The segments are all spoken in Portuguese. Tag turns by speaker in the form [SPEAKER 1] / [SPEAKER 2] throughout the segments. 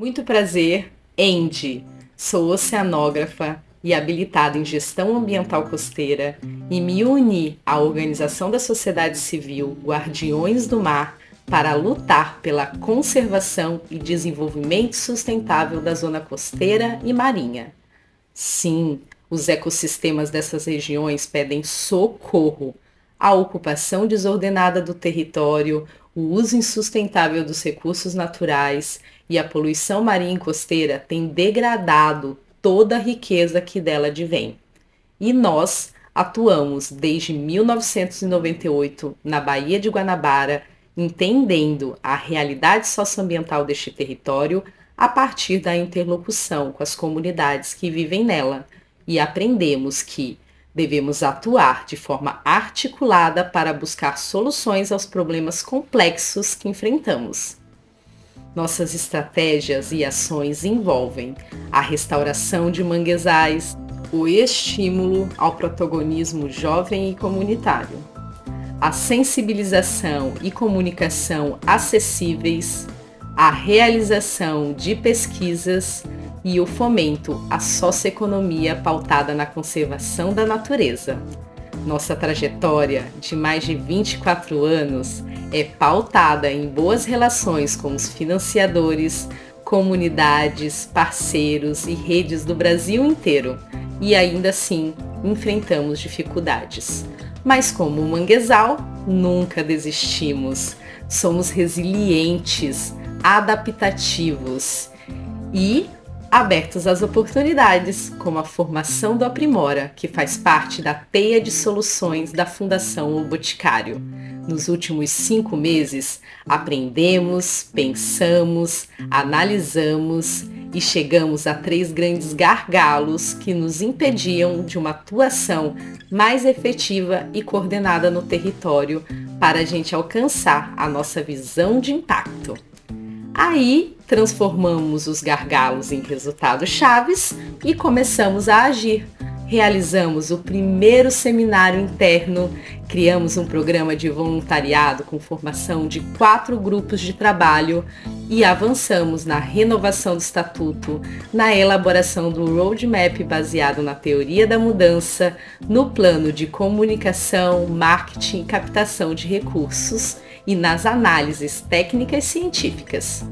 [SPEAKER 1] Muito prazer, Andy. Sou oceanógrafa e habilitada em gestão ambiental costeira e me uni à organização da sociedade civil Guardiões do Mar para lutar pela conservação e desenvolvimento sustentável da zona costeira e marinha. Sim, os ecossistemas dessas regiões pedem socorro. A ocupação desordenada do território, o uso insustentável dos recursos naturais e a poluição marinha costeira têm degradado toda a riqueza que dela advém. E nós atuamos desde 1998 na Baía de Guanabara, entendendo a realidade socioambiental deste território a partir da interlocução com as comunidades que vivem nela e aprendemos que Devemos atuar de forma articulada para buscar soluções aos problemas complexos que enfrentamos. Nossas estratégias e ações envolvem a restauração de manguezais, o estímulo ao protagonismo jovem e comunitário, a sensibilização e comunicação acessíveis, a realização de pesquisas e o fomento à socioeconomia pautada na conservação da natureza. Nossa trajetória de mais de 24 anos é pautada em boas relações com os financiadores, comunidades, parceiros e redes do Brasil inteiro, e ainda assim enfrentamos dificuldades. Mas como manguezal, nunca desistimos. Somos resilientes, adaptativos e abertos às oportunidades, como a formação do Aprimora, que faz parte da teia de soluções da Fundação O Boticário. Nos últimos cinco meses, aprendemos, pensamos, analisamos e chegamos a três grandes gargalos que nos impediam de uma atuação mais efetiva e coordenada no território para a gente alcançar a nossa visão de impacto. Aí transformamos os gargalos em resultados chaves e começamos a agir. Realizamos o primeiro seminário interno, criamos um programa de voluntariado com formação de quatro grupos de trabalho e avançamos na renovação do estatuto, na elaboração do roadmap baseado na teoria da mudança, no plano de comunicação, marketing e captação de recursos e nas análises técnicas científicas.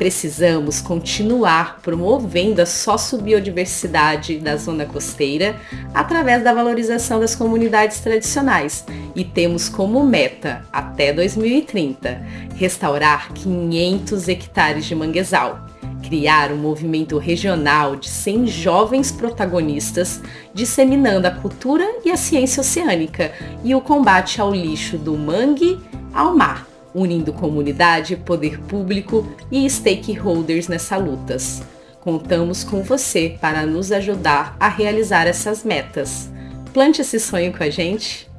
[SPEAKER 1] Precisamos continuar promovendo a sociobiodiversidade da zona costeira através da valorização das comunidades tradicionais. E temos como meta, até 2030, restaurar 500 hectares de manguezal, criar um movimento regional de 100 jovens protagonistas disseminando a cultura e a ciência oceânica e o combate ao lixo do mangue ao mar unindo comunidade, poder público e stakeholders nessa lutas. Contamos com você para nos ajudar a realizar essas metas. Plante esse sonho com a gente.